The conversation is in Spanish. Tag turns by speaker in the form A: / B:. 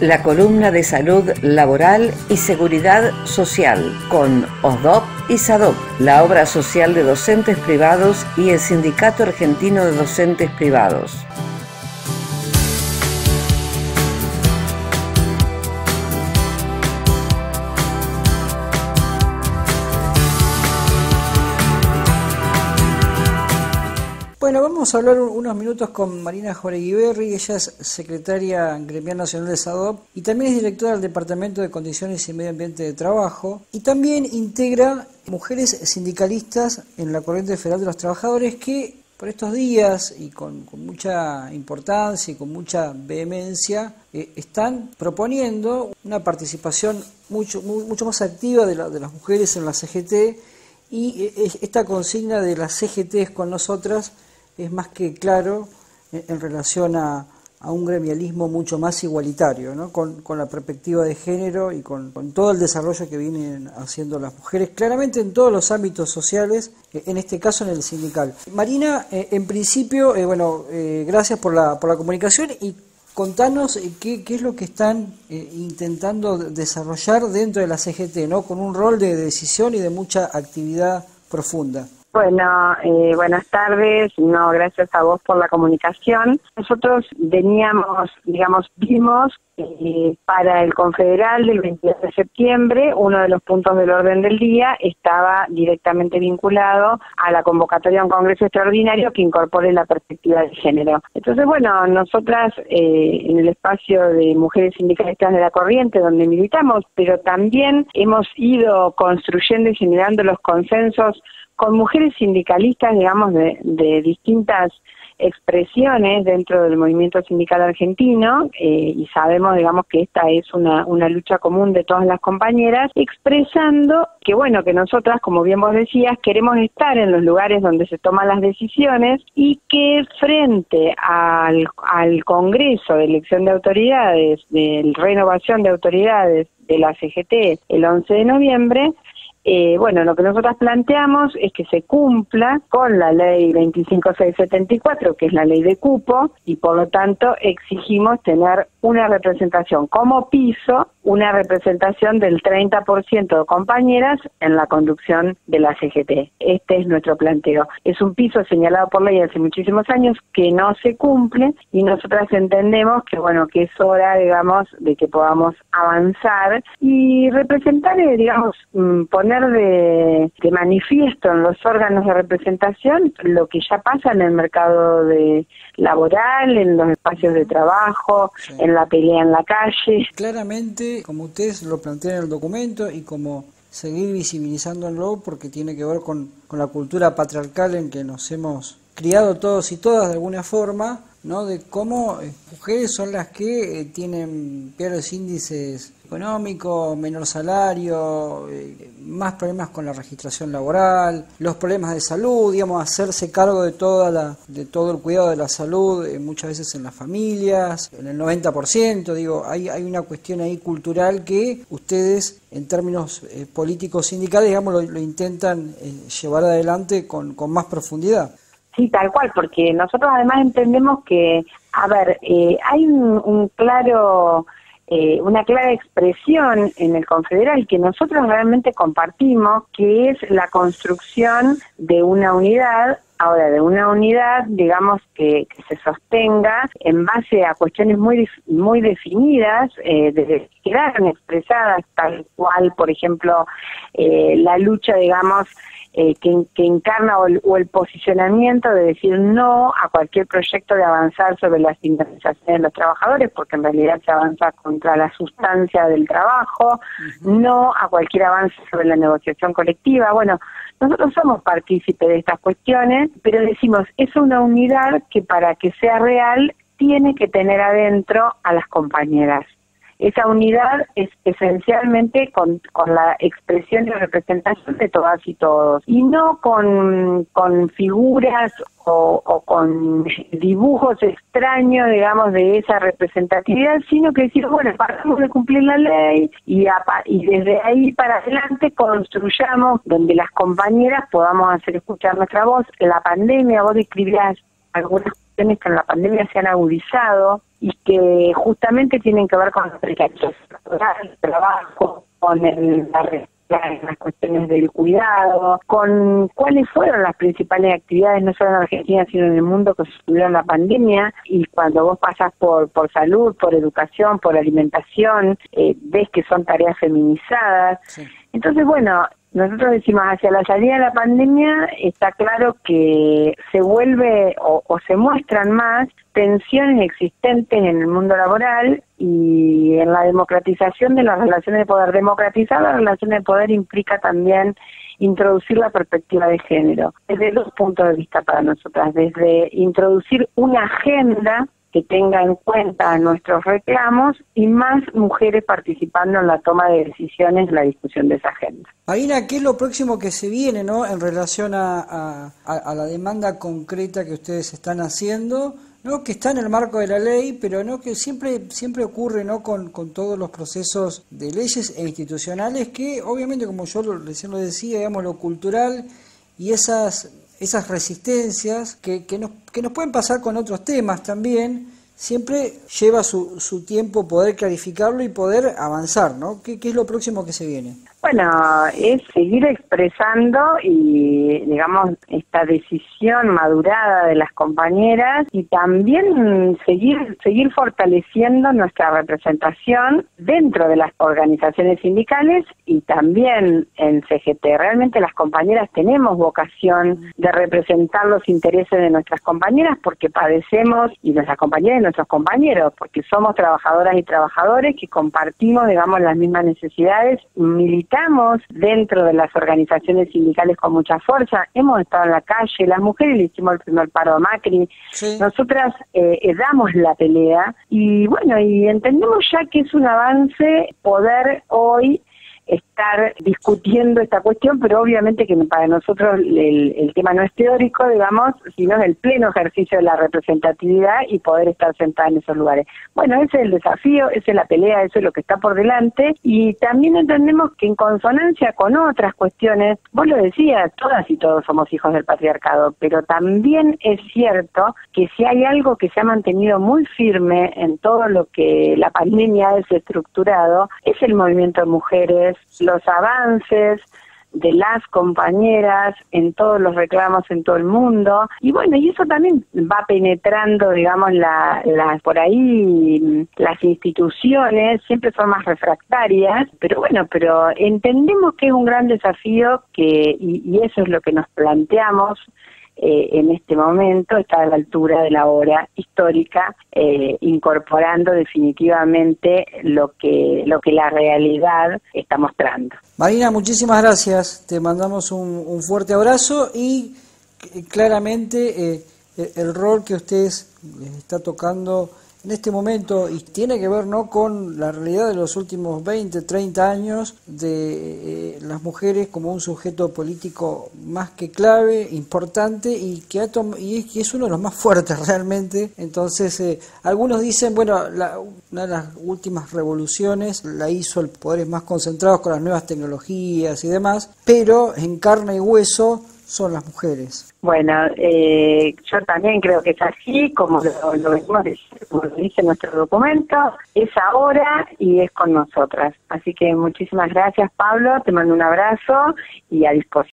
A: la columna de salud laboral y seguridad social con OSDOP y SADOP, la obra social de docentes privados y el Sindicato Argentino de Docentes Privados.
B: Bueno, vamos a hablar unos minutos con Marina Joreguiberri, ella es secretaria gremial nacional de SADOP y también es directora del Departamento de Condiciones y Medio Ambiente de Trabajo y también integra mujeres sindicalistas en la Corriente Federal de los Trabajadores que por estos días y con, mucha importancia y con mucha vehemencia eh, están proponiendo una participación mucho, mucho más activa de, las mujeres en la CGT y eh, esta consigna de las CGT con nosotras es más que claro en, relación a, un gremialismo mucho más igualitario, ¿no? con, la perspectiva de género y con, todo el desarrollo que vienen haciendo las mujeres, claramente en todos los ámbitos sociales, eh, en este caso en el sindical. Marina, eh, en principio, eh, bueno, gracias por la, por la comunicación y contanos qué, qué es lo que están intentando desarrollar dentro de la CGT, ¿no? con un rol de decisión y de mucha actividad profunda.
C: Bueno, eh, buenas tardes. No, gracias a vos por la comunicación. Nosotros veníamos, digamos, vimos eh, para el confederal del 22 de septiembre, uno de los puntos del orden del día estaba directamente vinculado a la convocatoria a un congreso extraordinario que incorpore la perspectiva de género. Entonces, bueno, nosotras eh, en el espacio de mujeres sindicalistas de la corriente, donde militamos, pero también hemos ido construyendo y generando los consensos con mujeres sindicalistas, digamos, de, de distintas expresiones dentro del movimiento sindical argentino eh, y sabemos, digamos, que esta es una, una lucha común de todas las compañeras, expresando que, bueno, que nosotras, como bien vos decías, queremos estar en los lugares donde se toman las decisiones y que frente al, al Congreso de Elección de Autoridades, de renovación de autoridades de la CGT el 11 de noviembre, eh, bueno, lo que nosotros planteamos es que se cumpla con la ley 25674, que es la ley de cupo, y por lo tanto exigimos tener una representación como piso, una representación del 30% de compañeras en la conducción de la CGT. Este es nuestro planteo. Es un piso señalado por ley hace muchísimos años que no se cumple y nosotras entendemos que, bueno, que es hora, digamos, de que podamos avanzar y representar, eh, digamos, mm, poner de, manifiesto en los órganos de representación lo que ya pasa en el mercado de laboral, en los espacios de trabajo, en la pelea en la calle.
B: Claramente, como ustedes lo plantean en el documento y como seguir visibilizándolo porque tiene que ver con, con la cultura patriarcal en que nos hemos criado todos y todas de alguna forma, ¿no? de cómo eh, mujeres son las que eh, tienen peores índices económicos, menor salario, eh, más problemas con la registración laboral, los problemas de salud, digamos, hacerse cargo de toda la, de todo el cuidado de la salud, muchas veces en las familias, en el 90%, digo, hay, hay una cuestión ahí cultural que ustedes en términos políticos sindicales, digamos, lo, intentan llevar adelante con, con más profundidad.
C: Sí, tal cual, porque nosotros además entendemos que, a ver, eh, hay un, claro, eh, una clara expresión en el confederal que nosotros realmente compartimos, que es la construcción de una unidad Ahora, de una unidad, digamos, que, se sostenga en base a cuestiones muy muy definidas, eh, que quedaron expresadas, tal cual, por ejemplo, eh, la lucha, digamos, eh, que, encarna o el, posicionamiento de decir no a cualquier proyecto de avanzar sobre la indemnización de los trabajadores, porque en realidad se avanza contra la sustancia del trabajo, no a cualquier avance sobre la negociación colectiva. Bueno, nosotros somos partícipes de estas cuestiones, pero decimos, es una unidad que para que sea real tiene que tener adentro a las compañeras. Esa unidad es esencialmente con, con la expresión y representación de todas y todos, y no con, con figuras o, con dibujos extraños, digamos, de esa representatividad, sino que decir, bueno, paramos de cumplir la ley y, y desde ahí para adelante construyamos donde las compañeras podamos hacer escuchar nuestra voz. La pandemia, vos describías algunas cuestiones que en la pandemia se han agudizado, y que justamente tienen que ver con la el trabajo, con el, la las cuestiones del cuidado, con cuáles fueron las principales actividades, no solo en Argentina, sino en el mundo que en la pandemia, y cuando vos pasas por, por salud, por educación, por alimentación, eh, ves que son tareas feminizadas. Entonces, bueno, nosotros decimos, hacia la salida de la pandemia está claro que se vuelve o, se muestran más tensiones existentes en el mundo laboral y en la democratización de las relaciones de poder. Democratizar las relaciones de poder implica también introducir la perspectiva de género, desde dos puntos de vista para nosotras, desde introducir una agenda que tenga en cuenta nuestros reclamos y más mujeres participando en la toma de decisiones, en la discusión de esa agenda.
B: Marina, ¿qué es lo próximo que se viene ¿no? en relación a, la demanda concreta que ustedes están haciendo? ¿no? que está en el marco de la ley, pero no que siempre siempre ocurre no con, todos los procesos de leyes e institucionales que obviamente como yo recién lo decía, digamos lo cultural y esas esas resistencias que, que, nos, que nos pueden pasar con otros temas también, siempre lleva su, su tiempo poder clarificarlo y poder avanzar, ¿no? ¿Qué, ¿Qué, es lo próximo que se viene?
C: Bueno, es seguir expresando y, digamos, esta decisión madurada de las compañeras y también seguir, seguir fortaleciendo nuestra representación dentro de las organizaciones sindicales y también en CGT. Realmente las compañeras tenemos vocación de representar los intereses de nuestras compañeras porque padecemos, y nuestras compañeras y nuestros compañeros, porque somos trabajadoras y trabajadores que compartimos, digamos, las mismas necesidades militares estamos dentro de las organizaciones sindicales con mucha fuerza, hemos estado en la calle, las mujeres le hicimos el primer paro a Macri, nosotras eh, eh, damos la pelea y bueno, y entendemos ya que es un avance poder hoy estar discutiendo esta cuestión, pero obviamente que para nosotros el, tema no es teórico, digamos, sino es el pleno ejercicio de la representatividad y poder estar sentada en esos lugares. Bueno, ese es el desafío, esa es la pelea, eso es lo que está por delante y también entendemos que en consonancia con otras cuestiones, vos lo decías, todas y todos somos hijos del patriarcado, pero también es cierto que si hay algo que se ha mantenido muy firme en todo lo que la pandemia ha desestructurado, es el movimiento de mujeres, los avances de las compañeras en todos los reclamos en todo el mundo. Y bueno y eso también va penetrando digamos la, por ahí las instituciones siempre son más refractarias pero bueno pero entendemos que es un gran desafío que y eso es lo que nos planteamos eh, en este momento está a la altura de la hora histórica, eh, incorporando definitivamente lo que, lo que la realidad está mostrando.
B: Marina, muchísimas gracias. Te mandamos un, fuerte abrazo y eh, claramente el rol que usted está tocando en este momento y tiene que ver no con la realidad de los últimos 20, 30 años de eh, las mujeres como un sujeto político más que clave, importante y que, ha y es, que es uno de los más fuertes realmente. Entonces, eh, algunos dicen, bueno, la, una de las últimas revoluciones la hizo el poderes más concentrados con las nuevas tecnologías y demás, pero en carne y hueso son las mujeres.
C: Bueno, eh, yo también creo que es así, como lo, lo, como lo dice nuestro documento, es ahora y es con nosotras. Así que muchísimas gracias, Pablo, te mando un abrazo y a disposición.